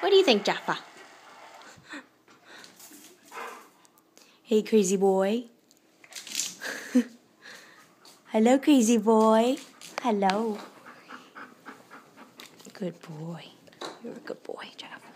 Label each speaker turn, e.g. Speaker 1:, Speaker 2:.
Speaker 1: What do you think, Jaffa? Hey, crazy boy. Hello, crazy boy. Hello. Good boy. You're a good boy, Jaffa.